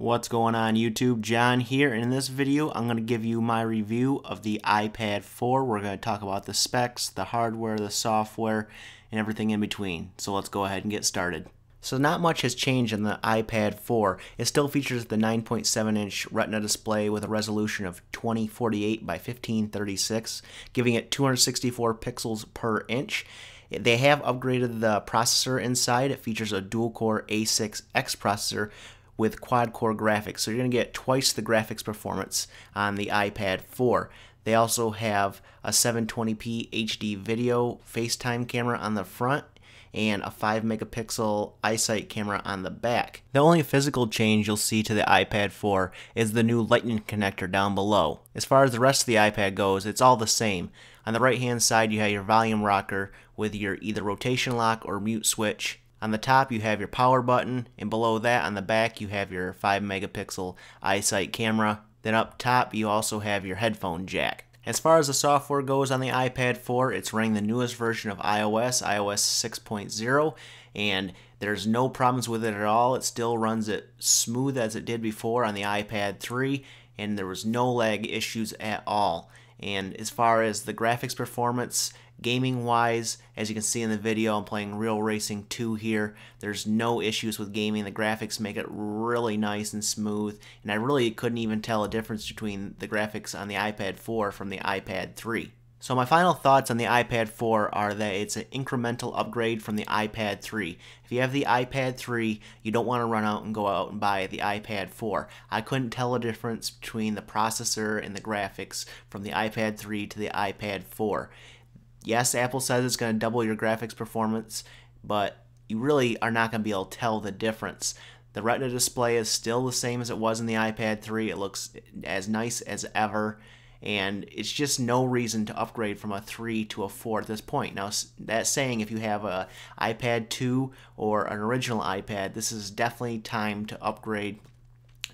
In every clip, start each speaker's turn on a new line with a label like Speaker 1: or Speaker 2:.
Speaker 1: What's going on YouTube? John here and in this video I'm going to give you my review of the iPad 4. We're going to talk about the specs, the hardware, the software, and everything in between. So let's go ahead and get started. So not much has changed in the iPad 4. It still features the 9.7 inch Retina display with a resolution of 2048 by 1536, giving it 264 pixels per inch. They have upgraded the processor inside. It features a dual-core A6X processor with quad-core graphics. So you're going to get twice the graphics performance on the iPad 4. They also have a 720p HD video FaceTime camera on the front and a 5 megapixel iSight camera on the back. The only physical change you'll see to the iPad 4 is the new lightning connector down below. As far as the rest of the iPad goes, it's all the same. On the right hand side you have your volume rocker with your either rotation lock or mute switch. On the top you have your power button and below that on the back you have your 5 megapixel iSight camera. Then up top you also have your headphone jack. As far as the software goes on the iPad 4, it's running the newest version of iOS, iOS 6.0, and there's no problems with it at all. It still runs it smooth as it did before on the iPad 3, and there was no lag issues at all. And as far as the graphics performance, gaming wise, as you can see in the video, I'm playing Real Racing 2 here. There's no issues with gaming. The graphics make it really nice and smooth, and I really couldn't even tell a difference between the graphics on the iPad 4 from the iPad 3. So my final thoughts on the iPad 4 are that it's an incremental upgrade from the iPad 3. If you have the iPad 3, you don't want to run out and go out and buy the iPad 4. I couldn't tell a difference between the processor and the graphics from the iPad 3 to the iPad 4. Yes, Apple says it's going to double your graphics performance, but you really are not going to be able to tell the difference. The Retina display is still the same as it was in the iPad 3. It looks as nice as ever and it's just no reason to upgrade from a 3 to a 4 at this point. Now, that's saying if you have a iPad 2 or an original iPad, this is definitely time to upgrade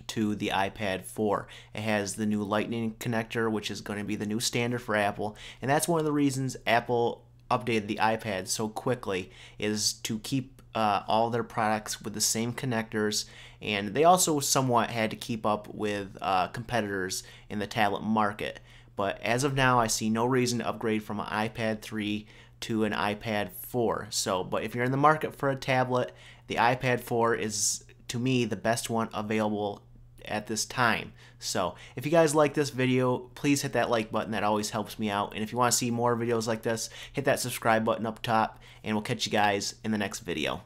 Speaker 1: to the iPad 4. It has the new Lightning connector, which is going to be the new standard for Apple, and that's one of the reasons Apple updated the iPad so quickly is to keep uh, all their products with the same connectors, and they also somewhat had to keep up with uh, competitors in the tablet market. But as of now, I see no reason to upgrade from an iPad 3 to an iPad 4. So, but if you're in the market for a tablet, the iPad 4 is to me the best one available at this time. So if you guys like this video, please hit that like button. That always helps me out. And if you want to see more videos like this, hit that subscribe button up top. And we'll catch you guys in the next video.